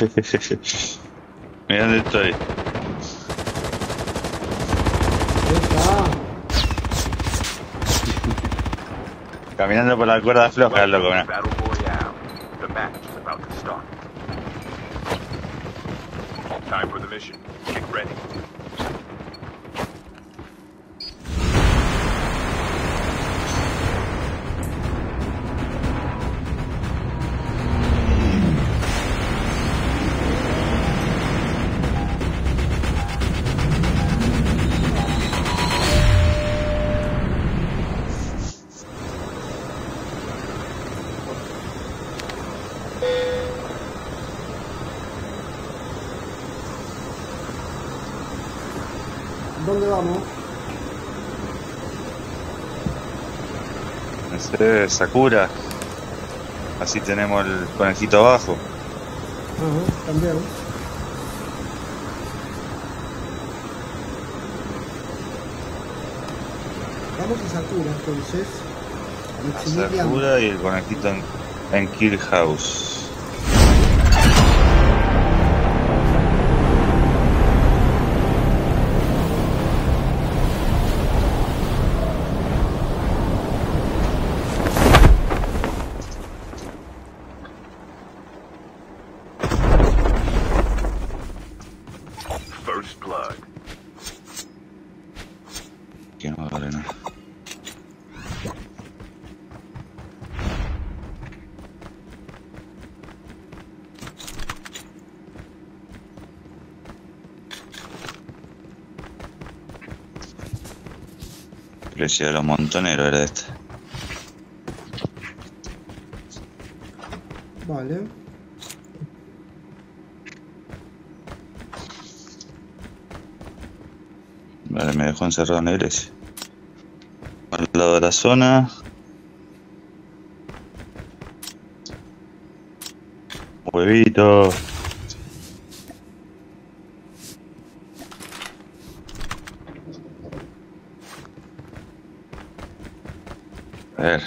Mira dónde estoy. Caminando por la cuerda floja, loco, mira. Time for the mission. Get ready. Es Sakura. Así tenemos el conejito abajo. Ajá, también. Vamos a Sakura entonces. Maximilian. Sakura y el conejito en, en Kill House. Iglesia de los montoneros era esta. Vale. Vale, me dejó encerrado en la iglesia. Al lado de la zona. Huevito. A ver,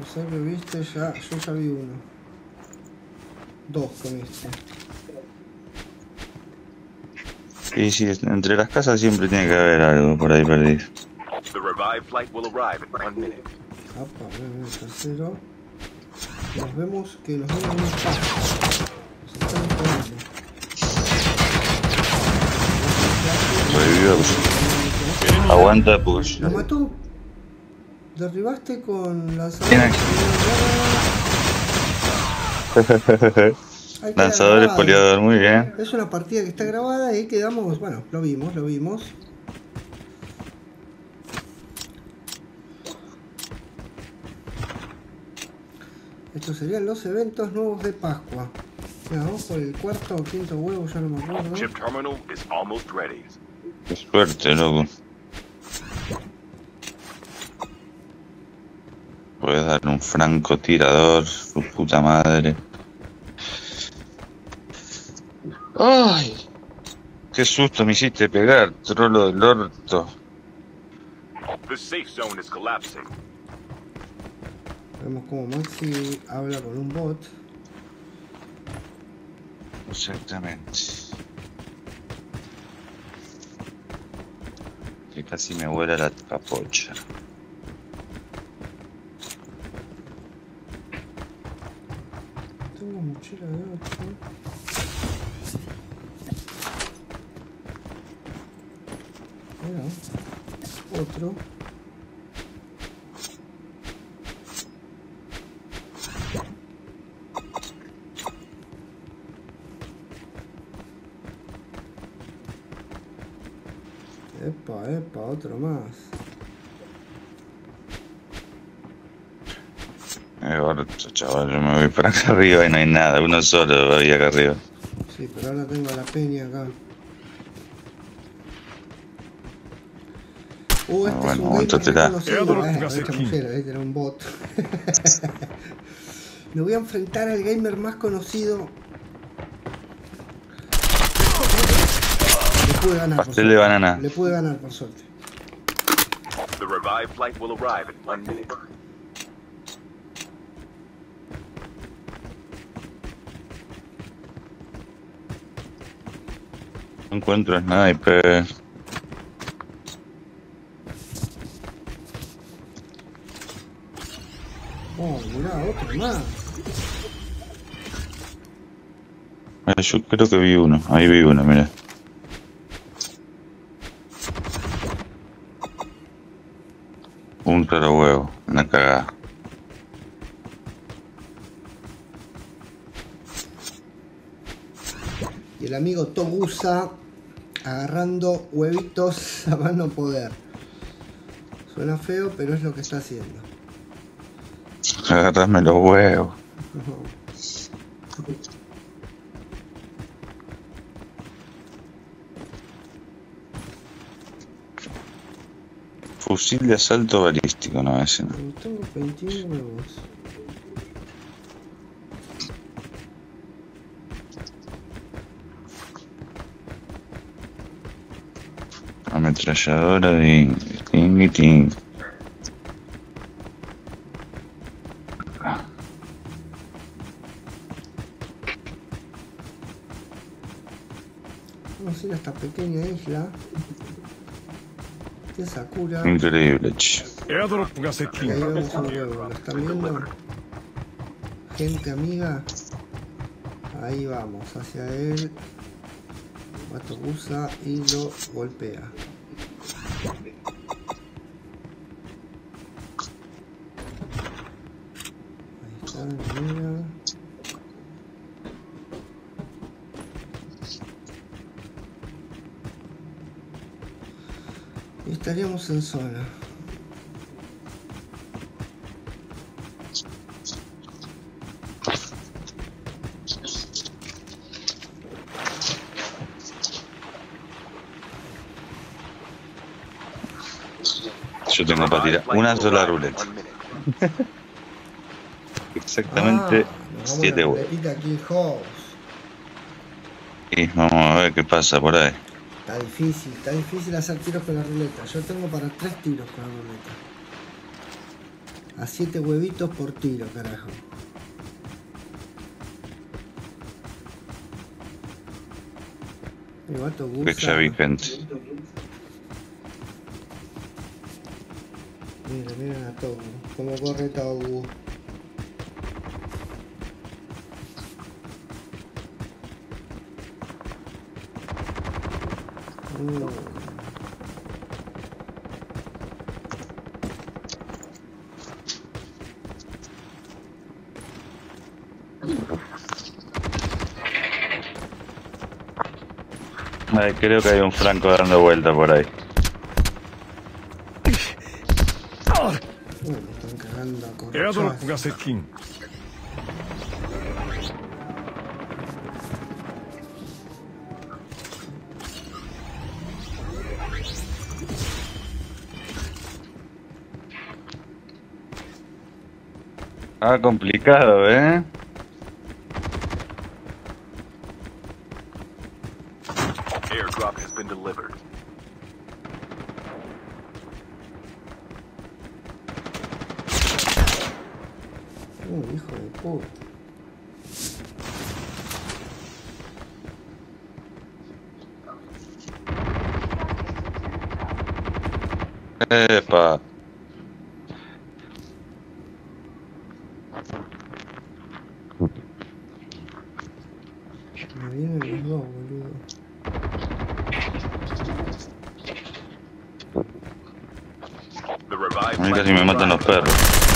O sea que viste ya, yo ya vi uno. Dos con este. y si entre las casas siempre tiene que haber algo por ahí perdido. The revived flight will arrive in one minute. Apa, voy a ver el tercero. Nos vemos que nos vemos en un espacio. Nos están esperando. Revivió. Aguanta, pues. ¿Lo mató? Derribaste con la Tiene- Ahí queda Lanzador espoliador, muy bien. Es una partida que está grabada y quedamos, bueno, lo vimos, lo vimos. Estos serían los eventos nuevos de Pascua. Mira, vamos por el cuarto o quinto huevo, ya no me acuerdo. Chip terminal is almost ready. Qué suerte, loco. Puedes dar un francotirador, su puta madre. ¡Ay! ¡Qué susto me hiciste pegar, trolo del orto! The safe zone is collapsing. Vemos como Maxi habla con un bot. Exactamente. Que casi me vuela la capocha. Tengo mochila de 8. Mira, otro. Epa, epa, otro más. Me orto, chaval, yo me voy para acá arriba y no hay nada, uno solo había acá arriba. Sí, pero ahora tengo a la peña acá. Uh, este Ah, bueno, es un gamer reconocido. Eh, este era un bot. Me voy a enfrentar al gamer más conocido. Le pude ganar. por Pastel de suerte. banana. Le pude ganar, por suerte. The revived flight will arrive in one minute. Encuentro sniper. Oh, mirá, otro más. Ah, Yo creo que vi uno. Ahí vi uno, mira. Un claro huevo. Una cagada. Y el amigo Togusa agarrando huevitos a mano poder. Suena feo, pero es lo que está haciendo. Agarrame los huevos. Fusil de asalto balístico, no, no. Tengo 21 huevos. ametralladora y ting y ting. Vamos a ir a esta pequeña isla de Sakura. Increíble, che. ¿lo están viendo? Gente amiga. Ahí vamos, hacia él. Matobusa y lo golpea estaríamos en zona. Yo tengo para tirar una sola ruleta. Exactamente Ah, nos vamos a 7 la huevos. Y vamos a ver qué pasa por ahí. Está difícil, está difícil hacer tiros con la ruleta. Yo tengo para tres tiros con la ruleta. A siete huevitos por tiro, carajo. Que ya vi gente. Mira, miren a Togu. Cómo corre Togu. Mm. Creo que hay un franco dando vuelta por ahí. están cagando a エアドロップ corchazos. が接近 Ah, complicado, ¿eh? Airdrop has been delivered. Uy, hijo de puta. Epa. Me vienen los dos, boludo. A mí casi me matan los perros.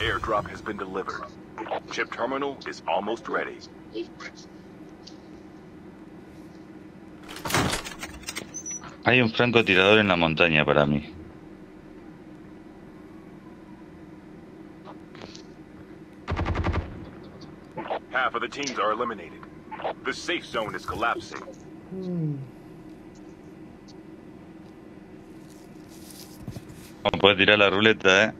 Airdrop has been delivered. Chip terminal is almost ready. Hay un francotirador en la montaña para mí. Half of the teams are eliminated. The safe zone is collapsing. Hmm. Puedes tirar la ruleta, eh.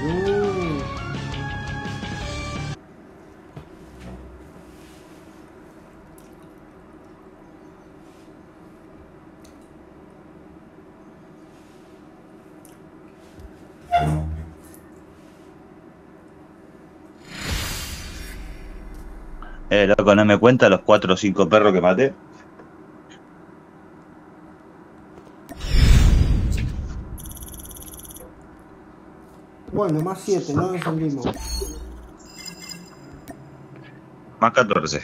Uh, Eh, loco, no me cuenta los cuatro o cinco perros que maté. Bueno, más 7, no descendimos. Más 14.